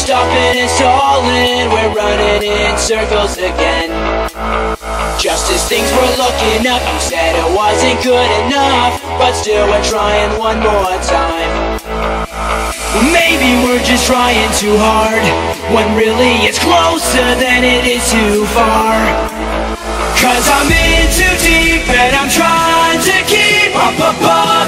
stopping and stalling We're running in circles again. Just as things were looking up You said it wasn't good enough But still we're trying one more time. Maybe we're just trying too hard When really it's closer than it is too far. Cause I'm in too deep and I'm trying to keep up above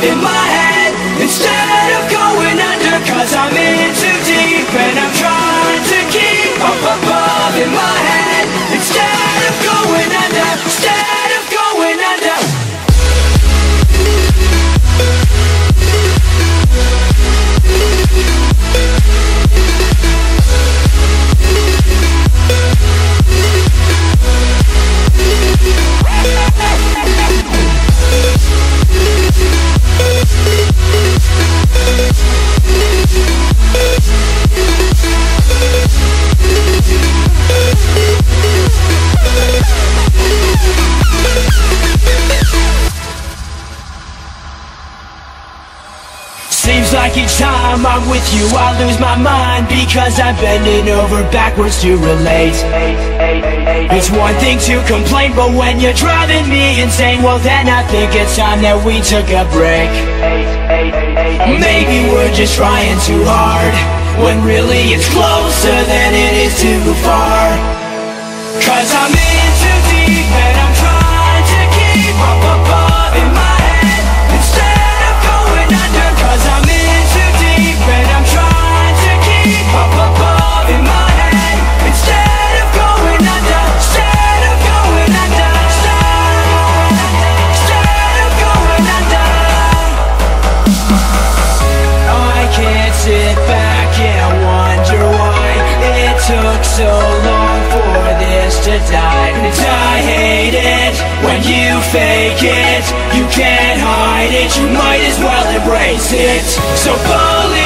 like each time I'm with you I lose my mind Because I'm bending over backwards to relate. It's one thing to complain But when you're driving me insane Well then I think it's time that we took a break. Maybe we're just trying too hard When really it's closer than it is too far. Cause I'm in too deep and I'm sit back and wonder why it took so long for this to die. And I hate it when you fake it. You can't hide it. You might as well embrace it. So fuck